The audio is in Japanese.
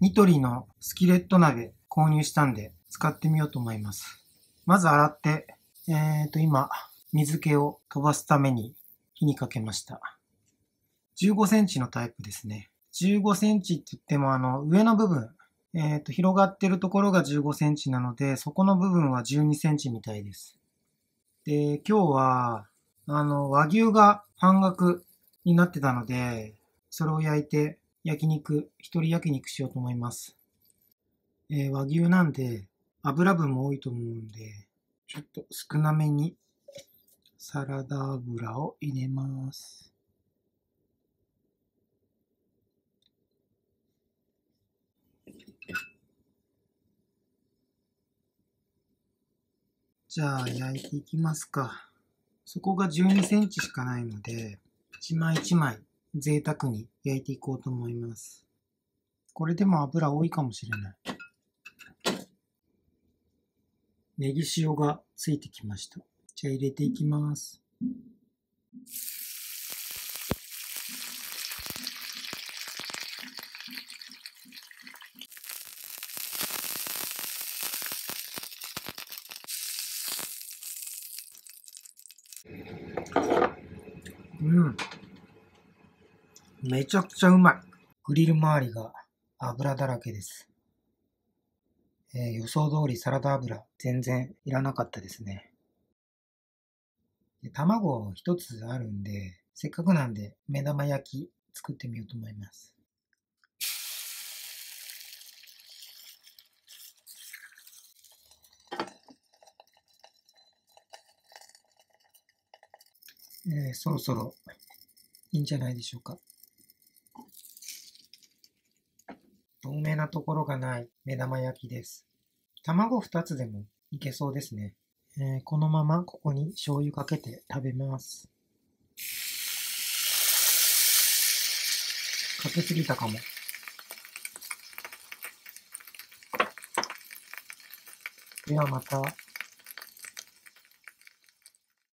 ニトリのスキレット鍋購入したんで使ってみようと思います。まず洗って、えーと、今、水気を飛ばすために火にかけました。15センチのタイプですね。15センチって言っても、あの、上の部分、えーと、広がってるところが15センチなので、そこの部分は12センチみたいです。で、今日は、あの、和牛が半額になってたので、それを焼いて焼肉、一人焼肉しようと思います。えー和牛なんで油分も多いと思うんで、ちょっと少なめにサラダ油を入れます。じゃあ焼いていきますか。そこが12センチしかないので、一枚一枚贅沢に焼いていこうと思います。これでも油多いかもしれない。ネギ塩がついてきました。じゃあ入れていきます。うん。めちゃくちゃうまい。グリル周りが油だらけです。えー予想通りサラダ油全然いらなかったですね。で卵一つあるんで、せっかくなんで目玉焼き作ってみようと思います。えーそろそろいいんじゃないでしょうか。透明なところがない目玉焼きです。卵2つでもいけそうですね。えーこのままここに醤油かけて食べます。かけすぎたかも。ではまた。